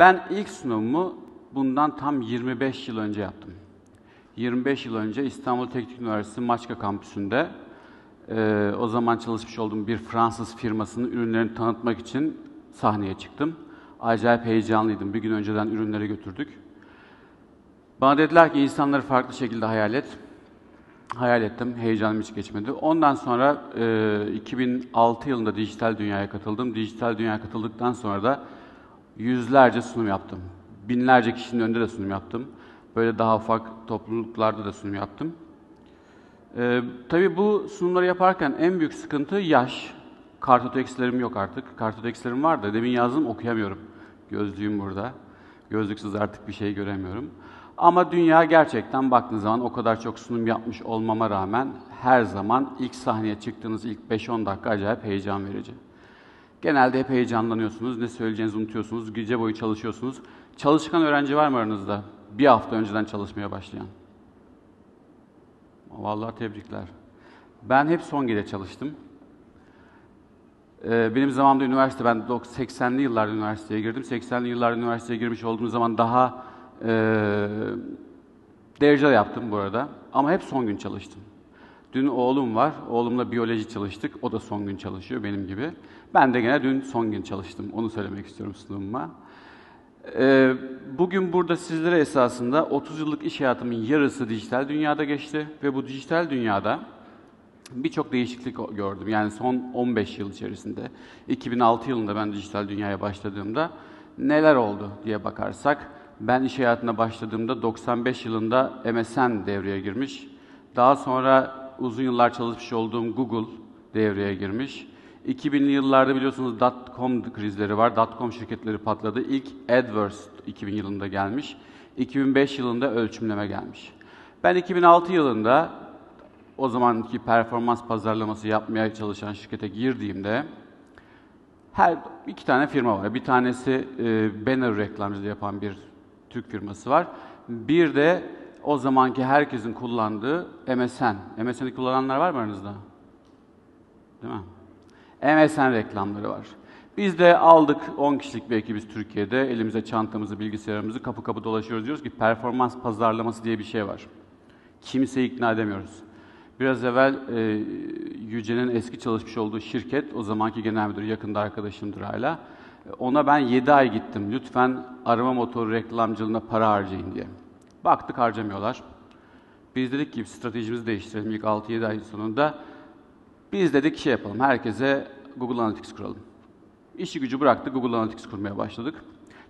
Ben ilk sunumumu bundan tam 25 yıl önce yaptım. 25 yıl önce İstanbul Teknik Üniversitesi Maçka kampüsünde e, o zaman çalışmış olduğum bir Fransız firmasının ürünlerini tanıtmak için sahneye çıktım. Acayip heyecanlıydım. Bir gün önceden ürünleri götürdük. Bana dediler ki insanları farklı şekilde hayal et. Hayal ettim, heyecanım hiç geçmedi. Ondan sonra e, 2006 yılında dijital dünyaya katıldım. Dijital dünyaya katıldıktan sonra da yüzlerce sunum yaptım. Binlerce kişinin önünde de sunum yaptım. Böyle daha ufak topluluklarda da sunum yaptım. E, tabii bu sunumları yaparken en büyük sıkıntı yaş. Kartotekslerim yok artık. Kartotekslerim var da demin yazdım okuyamıyorum. Gözlüğüm burada. Gözlüksüz artık bir şey göremiyorum. Ama dünya gerçekten baktığınız zaman o kadar çok sunum yapmış olmama rağmen her zaman ilk sahneye çıktığınız ilk 5-10 dakika acayip heyecan verici. Genelde hep heyecanlanıyorsunuz, ne söyleyeceğinizi unutuyorsunuz, gece boyu çalışıyorsunuz. Çalışkan öğrenci var mı aranızda? Bir hafta önceden çalışmaya başlayan. Vallahi tebrikler. Ben hep son gece çalıştım. Ee, benim zamanımda üniversite, ben 80'li yıllarda üniversiteye girdim. 80'li yıllarda üniversiteye girmiş olduğum zaman daha e, derece yaptım bu arada. Ama hep son gün çalıştım. Dün oğlum var, oğlumla biyoloji çalıştık. O da son gün çalışıyor benim gibi. Ben de gene dün son gün çalıştım. Onu söylemek istiyorum sunumuma. Ee, bugün burada sizlere esasında 30 yıllık iş hayatımın yarısı dijital dünyada geçti. Ve bu dijital dünyada birçok değişiklik gördüm. Yani son 15 yıl içerisinde, 2006 yılında ben dijital dünyaya başladığımda neler oldu diye bakarsak, ben iş hayatına başladığımda 95 yılında MSN devreye girmiş. Daha sonra uzun yıllar çalışmış olduğum Google devreye girmiş. 2000'li yıllarda biliyorsunuz dot-com krizleri var. Dot-com şirketleri patladı. İlk AdWords 2000 yılında gelmiş. 2005 yılında ölçümleme gelmiş. Ben 2006 yılında o zamanki performans pazarlaması yapmaya çalışan şirkete girdiğimde her iki tane firma var. Bir tanesi e, banner reklamcılığı yapan bir Türk firması var. Bir de o zamanki herkesin kullandığı MSN. MSN'i kullananlar var mı aranızda? Değil mi? MSN reklamları var. Biz de aldık 10 kişilik bir ekibiz Türkiye'de. Elimize çantamızı, bilgisayarımızı kapı kapı dolaşıyoruz. Diyoruz ki performans pazarlaması diye bir şey var. Kimseyi ikna edemiyoruz. Biraz evvel e, Yüce'nin eski çalışmış olduğu şirket, o zamanki genel müdürü yakında arkadaşımdır hala. Ona ben 7 ay gittim. Lütfen arama motoru reklamcılığına para harcayın diye. Baktık harcamıyorlar. Biz dedik ki stratejimizi değiştirelim ilk 6-7 ay sonunda. Biz dedik şey yapalım, herkese Google Analytics kuralım. İşi gücü bıraktık, Google Analytics kurmaya başladık.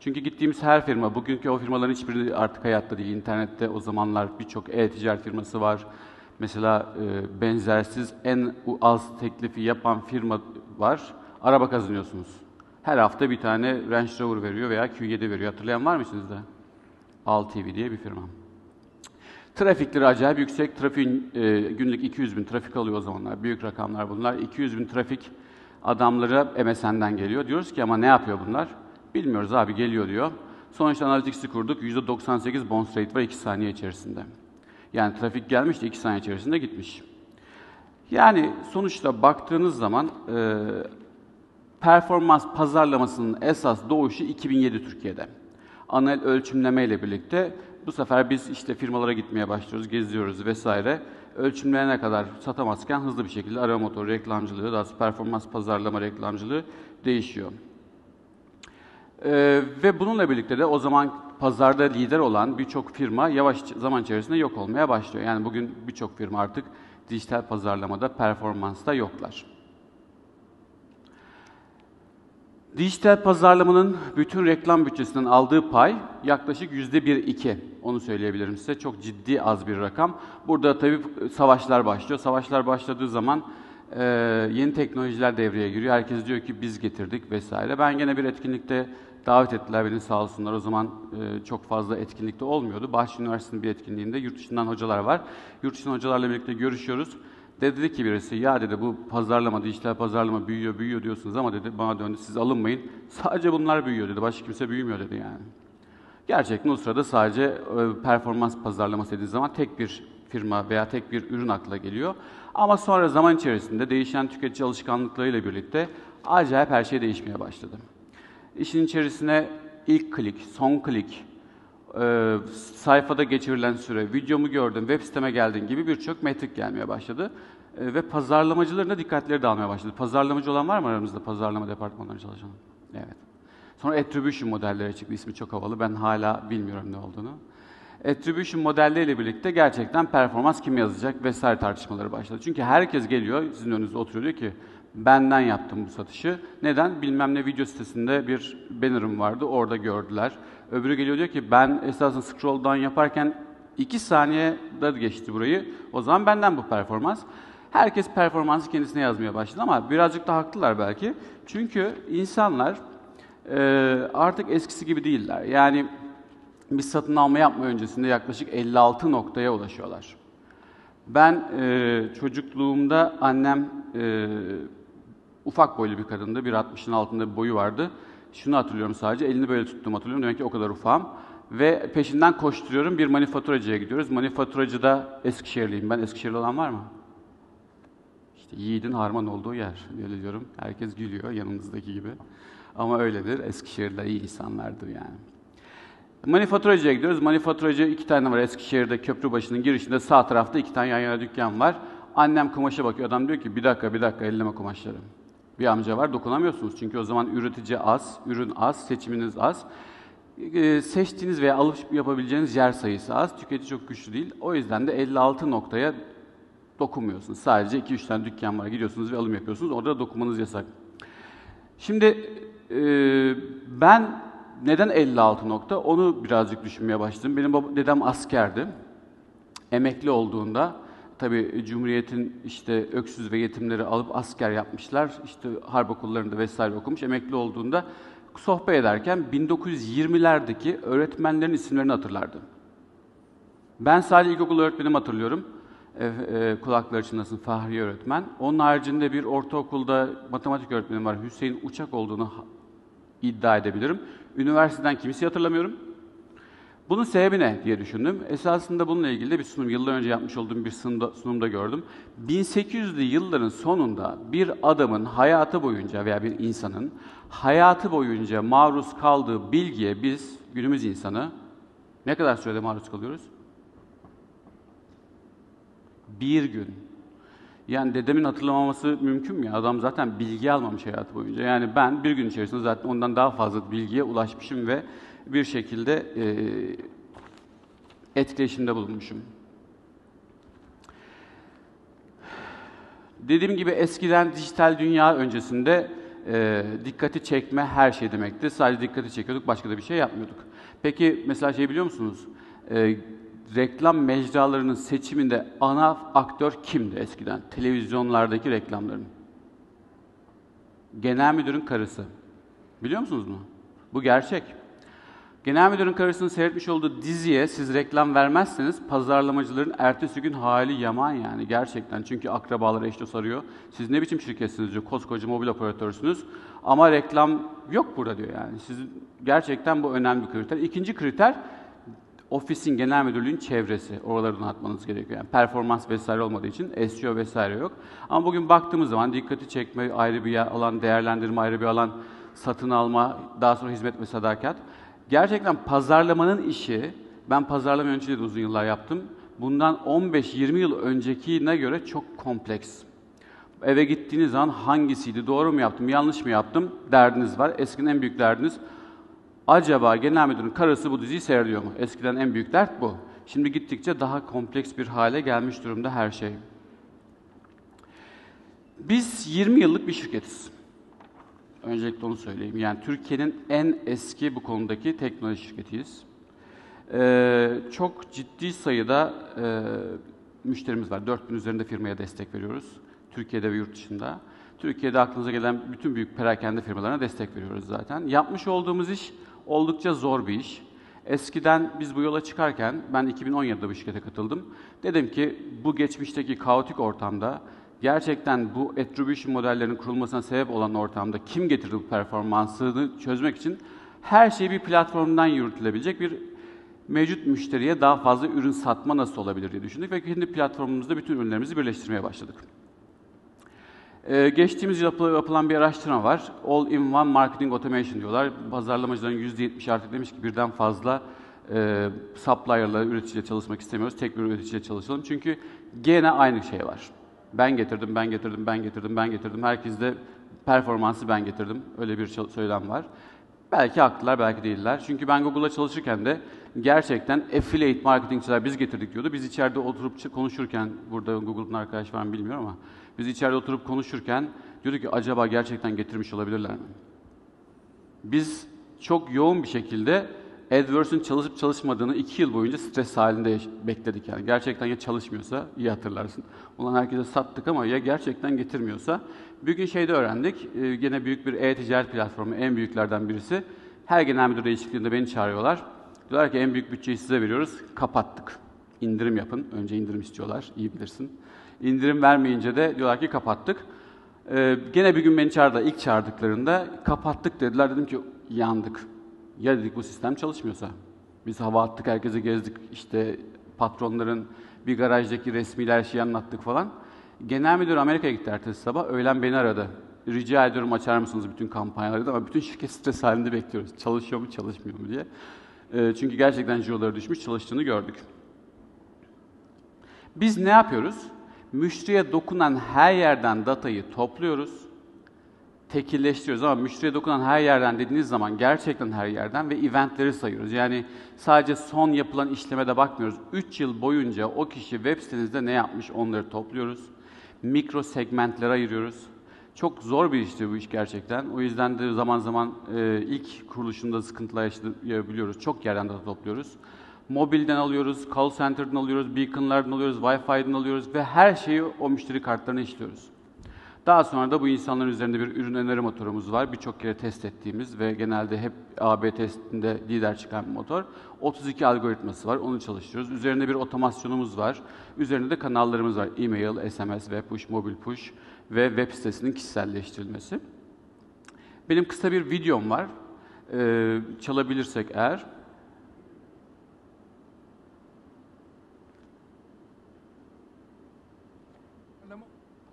Çünkü gittiğimiz her firma, bugünkü o firmaların hiçbiri artık hayatta değil. İnternette o zamanlar birçok e-ticaret firması var. Mesela e, benzersiz en az teklifi yapan firma var. Araba kazanıyorsunuz. Her hafta bir tane Range Rover veriyor veya Q7 veriyor. Hatırlayan var mı sizde? AllTV diye bir firma. Trafikleri acayip yüksek. Trafiğin e, günlük 200 bin trafik alıyor o zamanlar. Büyük rakamlar bunlar. 200 bin trafik adamları MSN'den geliyor. Diyoruz ki ama ne yapıyor bunlar? Bilmiyoruz abi geliyor diyor. Sonuçta Analytics'i kurduk. %98 bounce rate var 2 saniye içerisinde. Yani trafik gelmiş de 2 saniye içerisinde gitmiş. Yani sonuçta baktığınız zaman e, performans pazarlamasının esas doğuşu 2007 Türkiye'de. Anal ölçümleme ile birlikte bu sefer biz işte firmalara gitmeye başlıyoruz, geziyoruz vesaire. Ölçümlerine kadar satamazken hızlı bir şekilde arama motoru reklamcılığı, daha performans pazarlama reklamcılığı değişiyor. Ee, ve bununla birlikte de o zaman pazarda lider olan birçok firma yavaş zaman içerisinde yok olmaya başlıyor. Yani bugün birçok firma artık dijital pazarlamada, performansta yoklar. Dijital pazarlamanın bütün reklam bütçesinden aldığı pay yaklaşık yüzde bir iki. Onu söyleyebilirim size. Çok ciddi az bir rakam. Burada tabii savaşlar başlıyor. Savaşlar başladığı zaman e, yeni teknolojiler devreye giriyor. Herkes diyor ki biz getirdik vesaire. Ben gene bir etkinlikte davet ettiler beni sağ olsunlar. O zaman e, çok fazla etkinlikte olmuyordu. Bahçeli Üniversitesi'nin bir etkinliğinde yurt dışından hocalar var. Yurt dışından hocalarla birlikte görüşüyoruz. Dedi ki birisi, ya dedi bu pazarlama, dijital pazarlama büyüyor, büyüyor diyorsunuz ama dedi bana döndü, siz alınmayın. Sadece bunlar büyüyor dedi, başka kimse büyümüyor dedi yani. Gerçekten o sırada sadece e, performans pazarlaması dediği zaman tek bir firma veya tek bir ürün akla geliyor. Ama sonra zaman içerisinde değişen tüketici alışkanlıklarıyla birlikte acayip her şey değişmeye başladı. İşin içerisine ilk klik, son klik, e, sayfada geçirilen süre, videomu gördün, web siteme geldin gibi birçok metrik gelmeye başladı. E, ve pazarlamacıların da dikkatleri dağılmaya başladı. Pazarlamacı olan var mı aramızda pazarlama departmanlarında çalışan? Evet. Sonra attribution modelleri çıktı. İsmi çok havalı. Ben hala bilmiyorum ne olduğunu. Attribution modelleriyle birlikte gerçekten performans kim yazacak vesaire tartışmaları başladı. Çünkü herkes geliyor, sizin önünüzde oturuyor diyor ki benden yaptım bu satışı. Neden? Bilmem ne video sitesinde bir banner'ım vardı, orada gördüler. Öbürü geliyor diyor ki ben esasında scroll down yaparken 2 saniyede geçti burayı. O zaman benden bu performans. Herkes performansı kendisine yazmaya başladı ama birazcık da haklılar belki. Çünkü insanlar e, artık eskisi gibi değiller. Yani bir satın alma yapma öncesinde yaklaşık 56 noktaya ulaşıyorlar. Ben e, çocukluğumda annem e, ufak boylu bir kadındı. 1.60'ın altında bir boyu vardı. Şunu hatırlıyorum sadece, elini böyle tuttuğumu hatırlıyorum. Demek ki o kadar ufağım. Ve peşinden koşturuyorum, bir manifaturacıya gidiyoruz. Manifaturacıda Eskişehirliyim ben. Eskişehirli olan var mı? İşte yiğidin harman olduğu yer, öyle diyorum. Herkes gülüyor, yanımızdaki gibi. Ama öyledir, Eskişehir'de iyi insanlardır yani. Manifaturacıya gidiyoruz. Manifaturacı iki tane var Eskişehir'de Köprübaşı'nın girişinde sağ tarafta iki tane yan yana dükkan var. Annem kumaşa bakıyor. Adam diyor ki bir dakika bir dakika elleme kumaşları. Bir amca var dokunamıyorsunuz çünkü o zaman üretici az, ürün az, seçiminiz az. Ee, seçtiğiniz veya alıp yapabileceğiniz yer sayısı az. Tüketici çok güçlü değil. O yüzden de 56 noktaya dokunmuyorsunuz. Sadece 2-3 tane dükkan var. Gidiyorsunuz ve alım yapıyorsunuz. Orada dokunmanız yasak. Şimdi e, ben neden 56 nokta? Onu birazcık düşünmeye başladım. Benim bab- dedem askerdi. Emekli olduğunda tabii Cumhuriyet'in işte öksüz ve yetimleri alıp asker yapmışlar. İşte harp okullarında vesaire okumuş. Emekli olduğunda sohbet ederken 1920'lerdeki öğretmenlerin isimlerini hatırlardı. Ben sadece ilkokul öğretmenimi hatırlıyorum. E, e, kulakları çınlasın Fahri öğretmen. Onun haricinde bir ortaokulda matematik öğretmenim var. Hüseyin Uçak olduğunu iddia edebilirim. Üniversiteden kimseyi hatırlamıyorum. Bunun sebebi ne diye düşündüm. Esasında bununla ilgili de bir sunum, yıllar önce yapmış olduğum bir sunumda, sunumda gördüm. 1800'lü yılların sonunda bir adamın hayatı boyunca veya bir insanın hayatı boyunca maruz kaldığı bilgiye biz, günümüz insanı, ne kadar sürede maruz kalıyoruz? Bir gün. Yani dedemin hatırlamaması mümkün mü ya? Adam zaten bilgi almamış hayatı boyunca. Yani ben bir gün içerisinde zaten ondan daha fazla bilgiye ulaşmışım ve bir şekilde e, etkileşimde bulunmuşum. Dediğim gibi eskiden dijital dünya öncesinde e, dikkati çekme her şey demekti. Sadece dikkati çekiyorduk, başka da bir şey yapmıyorduk. Peki mesela şey biliyor musunuz? E, reklam mecralarının seçiminde ana aktör kimdi eskiden? Televizyonlardaki reklamların. Genel müdürün karısı. Biliyor musunuz bunu? Bu gerçek. Genel müdürün karısının seyretmiş olduğu diziye siz reklam vermezseniz pazarlamacıların ertesi gün hali yaman yani gerçekten. Çünkü akrabaları eş dost arıyor. Siz ne biçim şirketsiniz diyor. Koskoca mobil operatörsünüz. Ama reklam yok burada diyor yani. Sizin gerçekten bu önemli bir kriter. İkinci kriter ofisin genel müdürlüğün çevresi. Oraları donatmanız gerekiyor. Yani performans vesaire olmadığı için SEO vesaire yok. Ama bugün baktığımız zaman dikkati çekme ayrı bir alan, değerlendirme ayrı bir alan, satın alma, daha sonra hizmet ve sadakat. Gerçekten pazarlamanın işi, ben pazarlama yöneticiliği de uzun yıllar yaptım. Bundan 15-20 yıl öncekine göre çok kompleks. Eve gittiğiniz zaman hangisiydi, doğru mu yaptım, yanlış mı yaptım derdiniz var. Eskiden en büyük derdiniz, acaba genel müdürün karısı bu diziyi seyrediyor mu? Eskiden en büyük dert bu. Şimdi gittikçe daha kompleks bir hale gelmiş durumda her şey. Biz 20 yıllık bir şirketiz. Öncelikle onu söyleyeyim. Yani Türkiye'nin en eski bu konudaki teknoloji şirketiyiz. Ee, çok ciddi sayıda e, müşterimiz var. 4000 üzerinde firmaya destek veriyoruz. Türkiye'de ve yurt dışında. Türkiye'de aklınıza gelen bütün büyük perakende firmalarına destek veriyoruz zaten. Yapmış olduğumuz iş oldukça zor bir iş. Eskiden biz bu yola çıkarken, ben 2017'de bu şirkete katıldım. Dedim ki bu geçmişteki kaotik ortamda gerçekten bu attribution modellerinin kurulmasına sebep olan ortamda kim getirdi bu performansını çözmek için her şey bir platformdan yürütülebilecek bir mevcut müşteriye daha fazla ürün satma nasıl olabilir diye düşündük ve kendi platformumuzda bütün ürünlerimizi birleştirmeye başladık. Ee, geçtiğimiz yıl yapı- yapılan bir araştırma var. All-in-one marketing automation diyorlar. Pazarlamacıların %70 artık demiş ki birden fazla e, supplier'la, üreticiyle çalışmak istemiyoruz. Tek bir üreticiyle çalışalım. Çünkü gene aynı şey var. Ben getirdim, ben getirdim, ben getirdim, ben getirdim. Herkes de performansı ben getirdim. Öyle bir söylem var. Belki haklılar, belki değiller. Çünkü ben Google'da çalışırken de gerçekten affiliate marketingçiler biz getirdik diyordu. Biz içeride oturup konuşurken, burada Google'ın arkadaş var mı bilmiyorum ama biz içeride oturup konuşurken diyorduk ki acaba gerçekten getirmiş olabilirler mi? Biz çok yoğun bir şekilde AdWords'un çalışıp çalışmadığını iki yıl boyunca stres halinde bekledik yani. Gerçekten ya çalışmıyorsa, iyi hatırlarsın. Ulan herkese sattık ama ya gerçekten getirmiyorsa. Bir gün şeyde öğrendik, e, gene büyük bir e-ticaret platformu, en büyüklerden birisi. Her genel müdür değişikliğinde beni çağırıyorlar. Diyorlar ki en büyük bütçeyi size veriyoruz, kapattık. İndirim yapın. Önce indirim istiyorlar, iyi bilirsin. İndirim vermeyince de diyorlar ki kapattık. Ee, gene bir gün beni çağırdılar. İlk çağırdıklarında kapattık dediler. Dedim ki yandık. Ya dedik bu sistem çalışmıyorsa. Biz hava attık, herkese gezdik. İşte patronların bir garajdaki resmiyle her şeyi anlattık falan. Genel müdür Amerika'ya gitti ertesi sabah. Öğlen beni aradı. Rica ediyorum açar mısınız bütün kampanyaları ama bütün şirket stres halinde bekliyoruz. Çalışıyor mu, çalışmıyor mu diye. Ee, çünkü gerçekten ciroları düşmüş, çalıştığını gördük. Biz ne yapıyoruz? Müşteriye dokunan her yerden datayı topluyoruz, tekilleştiriyoruz ama müşteriye dokunan her yerden dediğiniz zaman gerçekten her yerden ve eventleri sayıyoruz. Yani sadece son yapılan işleme de bakmıyoruz. 3 yıl boyunca o kişi web sitenizde ne yapmış onları topluyoruz. Mikro segmentlere ayırıyoruz. Çok zor bir işti bu iş gerçekten. O yüzden de zaman zaman e, ilk kuruluşunda sıkıntılar yaşayabiliyoruz. Çok yerden data topluyoruz. Mobilden alıyoruz, call center'dan alıyoruz, beacon'lardan alıyoruz, Wi-Fi'den alıyoruz ve her şeyi o müşteri kartlarına işliyoruz. Daha sonra da bu insanların üzerinde bir ürün öneri motorumuz var. Birçok kere test ettiğimiz ve genelde hep AB testinde lider çıkan bir motor. 32 algoritması var, onu çalıştırıyoruz. Üzerinde bir otomasyonumuz var. Üzerinde de kanallarımız var. E-mail, SMS, web push, mobil push ve web sitesinin kişiselleştirilmesi. Benim kısa bir videom var. Ee, çalabilirsek eğer.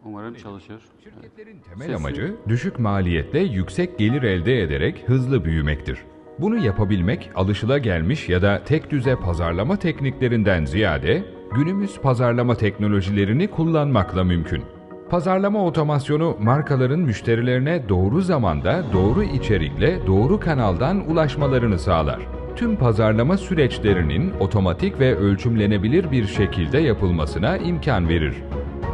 Umarım çalışır. Şirketlerin temel amacı düşük maliyetle yüksek gelir elde ederek hızlı büyümektir. Bunu yapabilmek alışılagelmiş ya da tek düze pazarlama tekniklerinden ziyade günümüz pazarlama teknolojilerini kullanmakla mümkün. Pazarlama otomasyonu markaların müşterilerine doğru zamanda, doğru içerikle, doğru kanaldan ulaşmalarını sağlar. Tüm pazarlama süreçlerinin otomatik ve ölçümlenebilir bir şekilde yapılmasına imkan verir.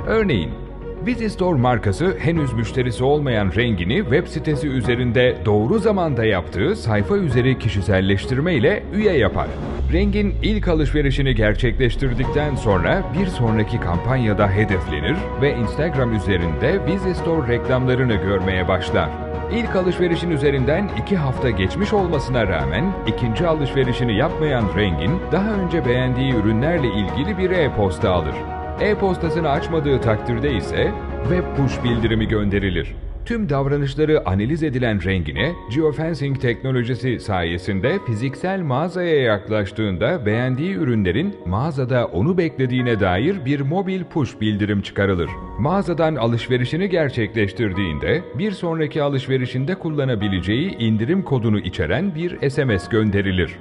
Örneğin, Visistore markası henüz müşterisi olmayan rengini web sitesi üzerinde doğru zamanda yaptığı sayfa üzeri kişiselleştirme ile üye yapar. Rengin ilk alışverişini gerçekleştirdikten sonra bir sonraki kampanyada hedeflenir ve Instagram üzerinde Visistore reklamlarını görmeye başlar. İlk alışverişin üzerinden iki hafta geçmiş olmasına rağmen ikinci alışverişini yapmayan Rengin daha önce beğendiği ürünlerle ilgili bir e-posta alır. E-postasını açmadığı takdirde ise web push bildirimi gönderilir. Tüm davranışları analiz edilen rengine geofencing teknolojisi sayesinde fiziksel mağazaya yaklaştığında beğendiği ürünlerin mağazada onu beklediğine dair bir mobil push bildirim çıkarılır. Mağazadan alışverişini gerçekleştirdiğinde bir sonraki alışverişinde kullanabileceği indirim kodunu içeren bir SMS gönderilir.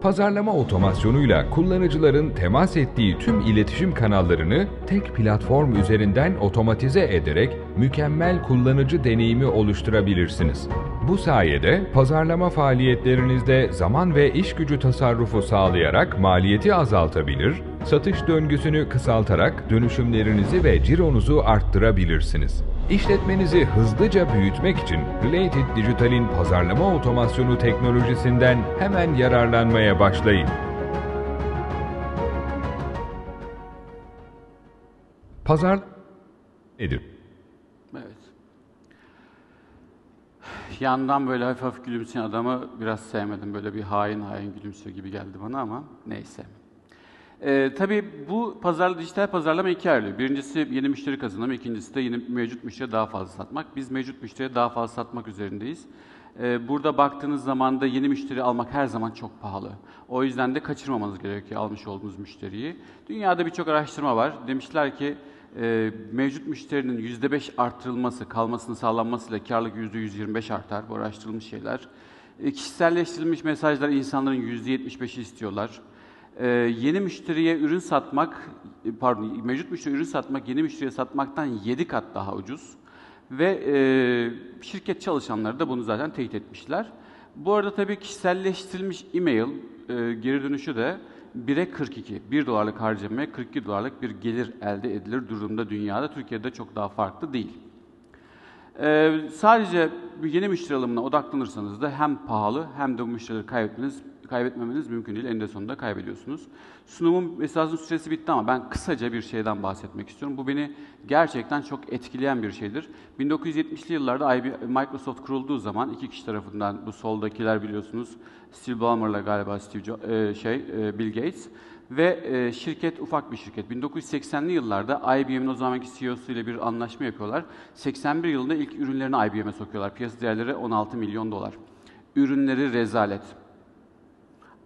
Pazarlama otomasyonuyla kullanıcıların temas ettiği tüm iletişim kanallarını tek platform üzerinden otomatize ederek mükemmel kullanıcı deneyimi oluşturabilirsiniz. Bu sayede pazarlama faaliyetlerinizde zaman ve iş gücü tasarrufu sağlayarak maliyeti azaltabilir, satış döngüsünü kısaltarak dönüşümlerinizi ve cironuzu arttırabilirsiniz. İşletmenizi hızlıca büyütmek için Related Digital'in pazarlama otomasyonu teknolojisinden hemen yararlanmaya başlayın. Pazar nedir? Evet. Yandan böyle hafif hafif gülümseyen adamı biraz sevmedim. Böyle bir hain hain gülümsüyor gibi geldi bana ama neyse. Ee, tabii bu pazar, dijital pazarlama ikiye ayrılıyor. Birincisi yeni müşteri kazanımı, ikincisi de yeni mevcut müşteriye daha fazla satmak. Biz mevcut müşteriye daha fazla satmak üzerindeyiz. Ee, burada baktığınız zaman da yeni müşteri almak her zaman çok pahalı. O yüzden de kaçırmamanız gerekiyor almış olduğunuz müşteriyi. Dünyada birçok araştırma var. Demişler ki e, mevcut müşterinin %5 arttırılması, kalmasını sağlanmasıyla karlılık %125 artar. Bu araştırılmış şeyler. E, kişiselleştirilmiş mesajlar insanların %75'i istiyorlar. E, yeni müşteriye ürün satmak, e, pardon mevcut müşteriye ürün satmak yeni müşteriye satmaktan 7 kat daha ucuz. Ve e, şirket çalışanları da bunu zaten teyit etmişler. Bu arada tabii kişiselleştirilmiş e-mail e, geri dönüşü de 1'e 42. 1 dolarlık harcamaya 42 dolarlık bir gelir elde edilir durumda dünyada. Türkiye'de çok daha farklı değil. Ee, sadece yeni müşteri alımına odaklanırsanız da hem pahalı hem de bu müşterileri kaybetmeniz, kaybetmemeniz mümkün değil. Eninde sonunda kaybediyorsunuz. Sunumun esasında süresi bitti ama ben kısaca bir şeyden bahsetmek istiyorum. Bu beni gerçekten çok etkileyen bir şeydir. 1970'li yıllarda Microsoft kurulduğu zaman iki kişi tarafından bu soldakiler biliyorsunuz Steve Ballmer'la galiba Steve jo- e, şey e, Bill Gates ve e, şirket ufak bir şirket. 1980'li yıllarda IBM'in o zamanki CEO'su ile bir anlaşma yapıyorlar. 81 yılında ilk ürünlerini IBM'e sokuyorlar. Piyasa değerleri 16 milyon dolar. Ürünleri rezalet.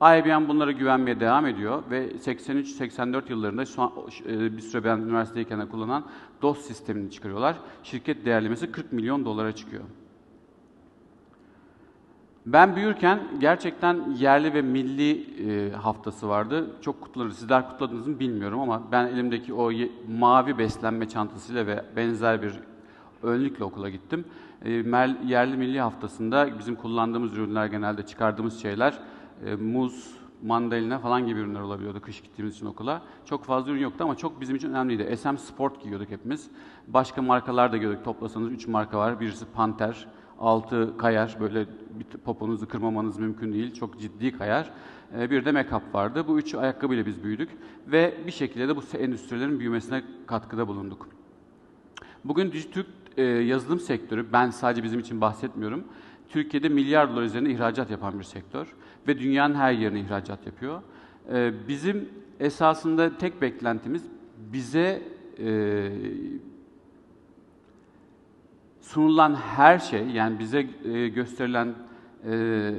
IBM bunlara güvenmeye devam ediyor ve 83-84 yıllarında şu an, e, bir süre ben üniversitedeyken de kullanan DOS sistemini çıkarıyorlar. Şirket değerlemesi 40 milyon dolara çıkıyor. Ben büyürken gerçekten yerli ve milli e, haftası vardı. Çok kutlanır. Sizler kutladınız mı bilmiyorum ama ben elimdeki o mavi beslenme çantasıyla ve benzer bir önlükle okula gittim. E, yerli milli haftasında bizim kullandığımız ürünler genelde çıkardığımız şeyler e, muz, mandalina falan gibi ürünler olabiliyordu kış gittiğimiz için okula. Çok fazla ürün yoktu ama çok bizim için önemliydi. SM Sport giyiyorduk hepimiz. Başka markalar da giyiyorduk. Toplasanız 3 marka var. Birisi Panther, altı kayar. Böyle poponuzu kırmamanız mümkün değil. Çok ciddi kayar. Ee, Bir de make-up vardı. Bu üç ayakkabıyla biz büyüdük. Ve bir şekilde de bu endüstrilerin büyümesine katkıda bulunduk. Bugün Dijitürk e, yazılım sektörü, ben sadece bizim için bahsetmiyorum, Türkiye'de milyar dolar üzerine ihracat yapan bir sektör ve dünyanın her yerine ihracat yapıyor. E, bizim esasında tek beklentimiz bize e, sunulan her şey, yani bize e, gösterilen, e,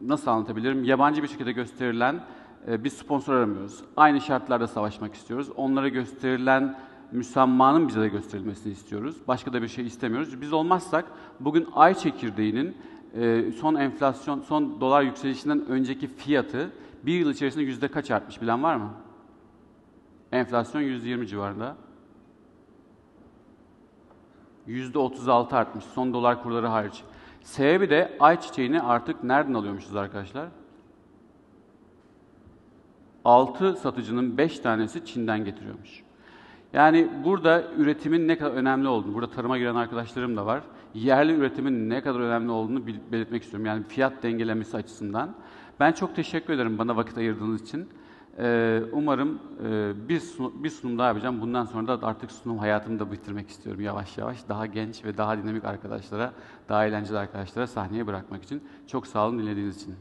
nasıl anlatabilirim, yabancı bir şekilde gösterilen e, bir sponsor aramıyoruz. Aynı şartlarda savaşmak istiyoruz. Onlara gösterilen müsammanın bize de gösterilmesini istiyoruz. Başka da bir şey istemiyoruz. Biz olmazsak bugün ay çekirdeğinin e, son enflasyon, son dolar yükselişinden önceki fiyatı bir yıl içerisinde yüzde kaç artmış bilen var mı? Enflasyon yüzde yirmi civarında. Yüzde 36 artmış son dolar kurları hariç. Sebebi de ayçiçeğini artık nereden alıyormuşuz arkadaşlar? 6 satıcının 5 tanesi Çin'den getiriyormuş. Yani burada üretimin ne kadar önemli olduğunu, burada tarıma giren arkadaşlarım da var. Yerli üretimin ne kadar önemli olduğunu belirtmek istiyorum. Yani fiyat dengelemesi açısından. Ben çok teşekkür ederim bana vakit ayırdığınız için. Ee, umarım e, bir, sunum, bir sunum daha yapacağım. Bundan sonra da artık sunum hayatımı da bitirmek istiyorum yavaş yavaş. Daha genç ve daha dinamik arkadaşlara, daha eğlenceli arkadaşlara sahneye bırakmak için. Çok sağ olun dinlediğiniz için.